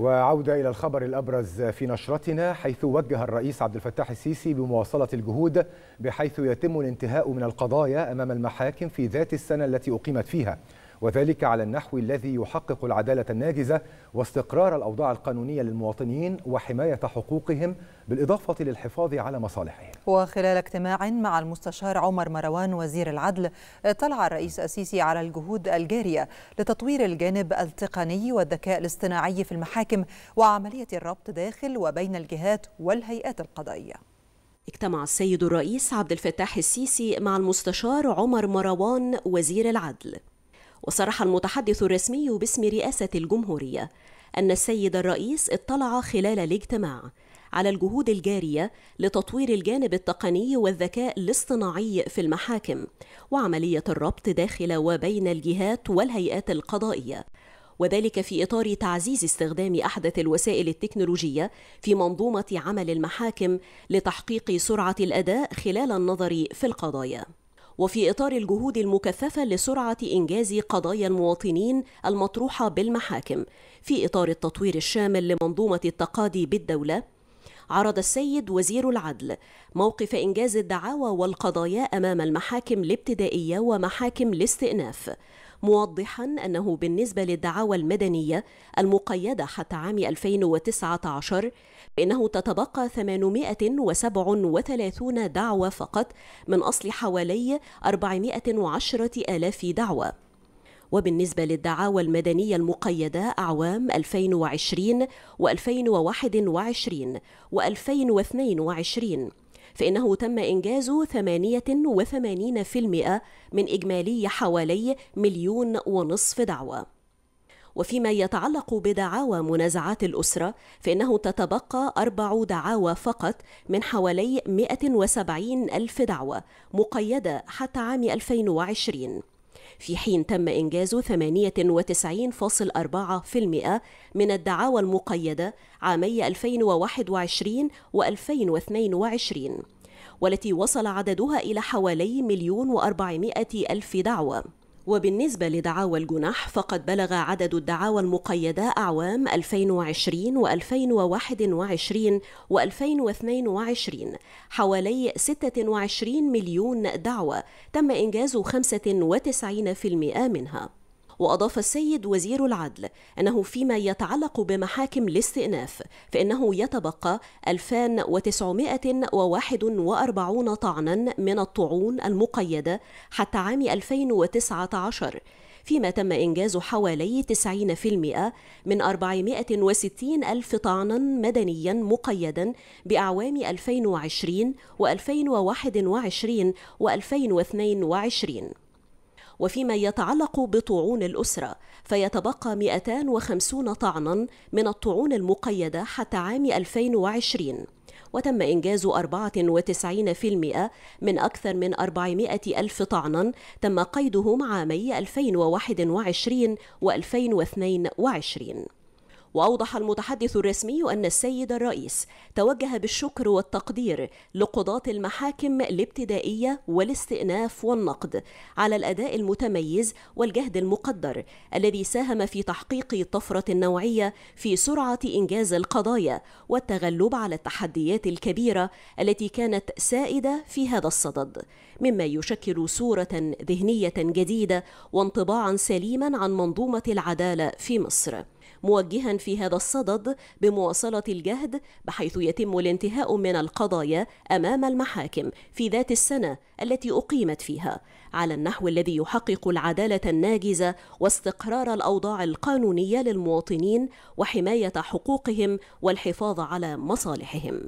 وعودة إلى الخبر الأبرز في نشرتنا حيث وجه الرئيس عبد الفتاح السيسي بمواصلة الجهود بحيث يتم الانتهاء من القضايا أمام المحاكم في ذات السنة التي أقيمت فيها. وذلك على النحو الذي يحقق العدالة الناجزة واستقرار الأوضاع القانونية للمواطنين وحماية حقوقهم بالإضافة للحفاظ على مصالحهم. وخلال اجتماع مع المستشار عمر مروان وزير العدل اطلع الرئيس السيسي على الجهود الجارية لتطوير الجانب التقني والذكاء الاصطناعي في المحاكم وعملية الربط داخل وبين الجهات والهيئات القضائية. اجتمع السيد الرئيس عبد الفتاح السيسي مع المستشار عمر مروان وزير العدل. وصرح المتحدث الرسمي باسم رئاسة الجمهورية أن السيد الرئيس اطلع خلال الاجتماع على الجهود الجارية لتطوير الجانب التقني والذكاء الاصطناعي في المحاكم وعملية الربط داخل وبين الجهات والهيئات القضائية. وذلك في إطار تعزيز استخدام أحدث الوسائل التكنولوجية في منظومة عمل المحاكم لتحقيق سرعة الأداء خلال النظر في القضايا. وفي إطار الجهود المكثفة لسرعة إنجاز قضايا المواطنين المطروحة بالمحاكم في إطار التطوير الشامل لمنظومة التقاضي بالدولة عرض السيد وزير العدل موقف إنجاز الدعاوى والقضايا أمام المحاكم الابتدائية ومحاكم الاستئناف. موضحا أنه بالنسبة للدعاوى المدنية المقيدة حتى عام 2019 فإنه تتبقى 837 دعوى فقط من أصل حوالي 410 آلاف دعوى وبالنسبة للدعاوى المدنية المقيدة أعوام 2020 و2021 و2022 فإنه تم إنجاز 88% من إجمالي حوالي مليون ونصف دعوى وفيما يتعلق بدعاوى منازعات الأسرة فإنه تتبقى أربع دعاوى فقط من حوالي 170 ألف دعوى مقيدة حتى عام 2020 في حين تم إنجاز 98.4% من الدعاوى المقيدة عامي 2021 و2022 والتي وصل عددها إلى حوالي مليون وأربعمائة ألف دعوى وبالنسبة لدعاوى الجنح فقد بلغ عدد الدعاوى المقيدة أعوام 2020 و2021 و2022 حوالي 26 مليون دعوى تم إنجاز 95% منها. وأضاف السيد وزير العدل أنه فيما يتعلق بمحاكم الاستئناف فإنه يتبقى 2941 طعنا من الطعون المقيدة حتى عام 2019 فيما تم إنجاز حوالي 90% من 460 ألف طعنا مدنيا مقيدا بأعوام 2020 و2021 و2022 وفيما يتعلق بطعون الأسرة فيتبقى 250 طعنا من الطعون المقيدة حتى عام 2020 وتم إنجاز 94% من أكثر من 400 ألف طعنا تم قيدهم عامي 2021 و2022 وأوضح المتحدث الرسمي أن السيد الرئيس توجه بالشكر والتقدير لقضاة المحاكم الابتدائية والاستئناف والنقد على الأداء المتميز والجهد المقدر الذي ساهم في تحقيق طفرة نوعية في سرعة إنجاز القضايا والتغلب على التحديات الكبيرة التي كانت سائدة في هذا الصدد مما يشكل صورة ذهنية جديدة وانطباعا سليما عن منظومة العدالة في مصر. موجها في هذا الصدد بمواصلة الجهد بحيث يتم الانتهاء من القضايا أمام المحاكم في ذات السنة التي أقيمت فيها على النحو الذي يحقق العدالة الناجزة واستقرار الأوضاع القانونية للمواطنين وحماية حقوقهم والحفاظ على مصالحهم.